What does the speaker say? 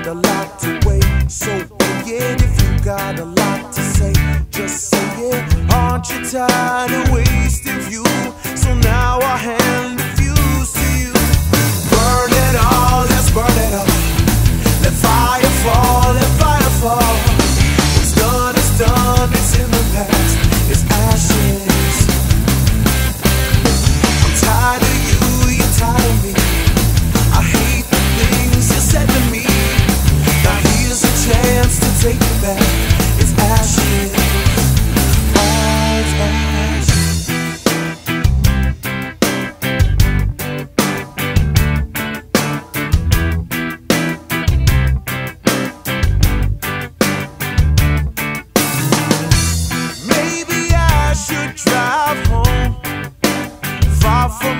got a lot to wait, so wait it. If you got a lot to say, just say it. Aren't you tired?